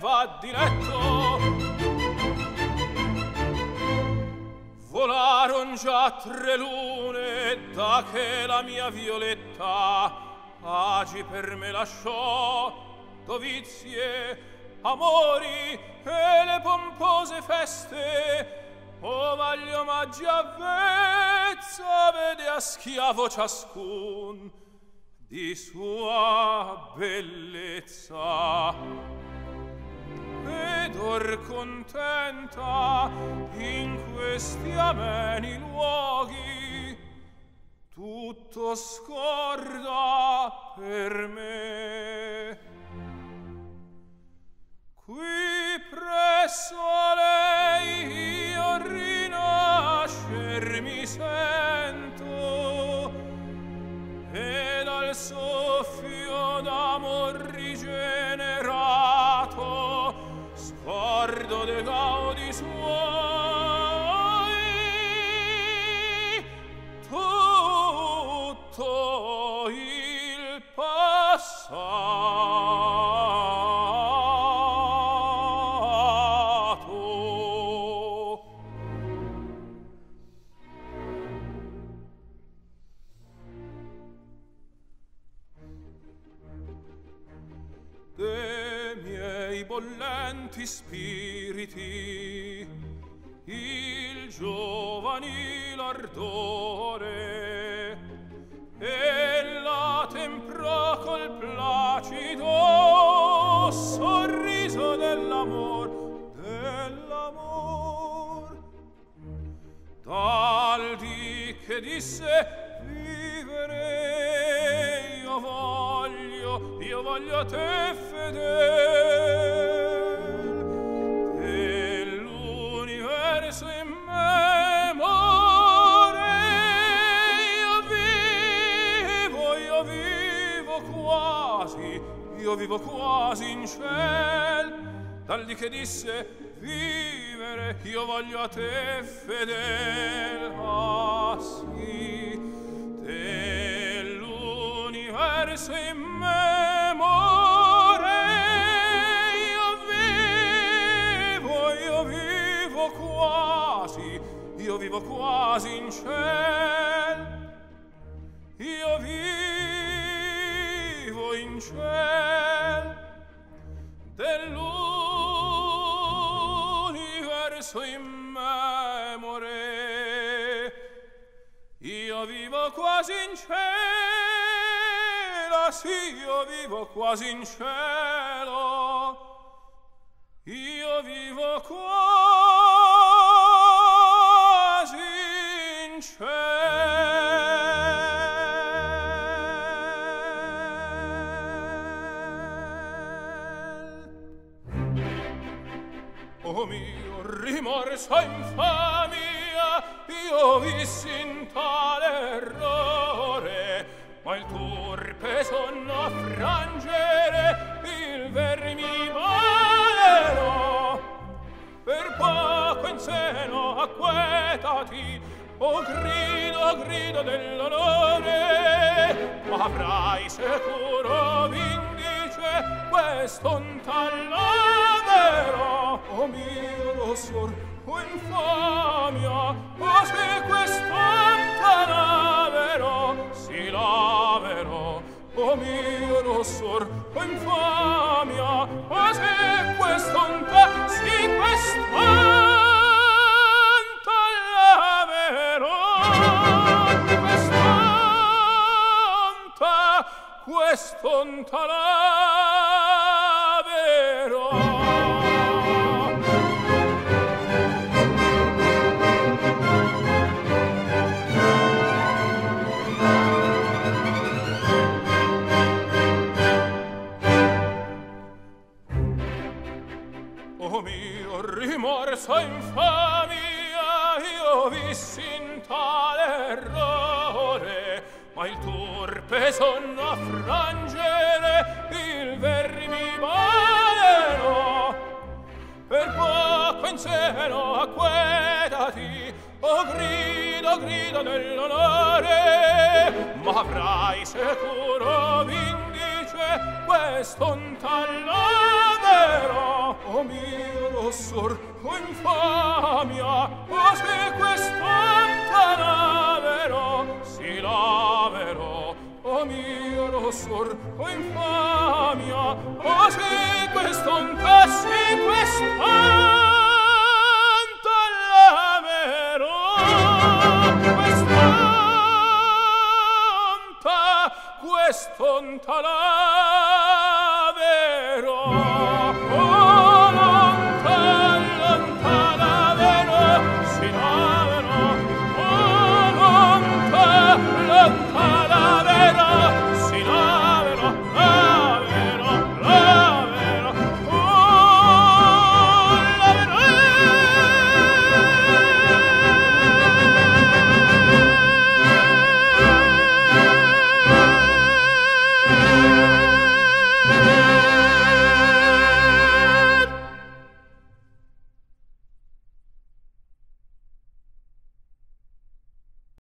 va di letto volaron già tre lune da che la mia violetta agi per me lasciò. Dovizie amori e le pompose feste. O vaglio maggi avvezza vede a schiavo ciascun di sua bellezza ed or contenta in questi ameni luoghi. Tutto scorda per me. Qui presso suo bollenti spiriti il giovanil ardore e la tempra col placido sorriso dell'amor dell'amor. Tal di che disse vivere io oh, voglio io voglio te fedel dell'universo in me more io vivo io vivo quasi io vivo quasi in ciel dal di che disse vivere io voglio a te fedel ah sì dell'universo in me ciel dell'universo immemore io vivo quasi in cielo sì io vivo quasi in cielo o mio rimorso infamia io vissi in tale errore ma il turpe sonno a frangere il vermi valerò per poco in seno acquetati o grido grido dell'onore ma avrai sicuro vindice quest'un tallone mio, rossor, o infamia, osme quest'anta lavero, si lavero, o mio, rossor, o infamia, osme quest'anta, si quest'anta, quest'onta, quest'onta lavero, O mio rimorso infamia, io vissi in tale errore, ma il turpe sonno a frangere, il vermi baleno. Per poco in seno acquetati, o oh grido, grido dell'onore, ma avrai sicuro vindicato, quest'on t'allaverò o mio rossor o infamia quasi quest'on t'allaverò si laverò. O mio rossor o infamia quasi quest'on quasi quest'on quest'on quest'on talarò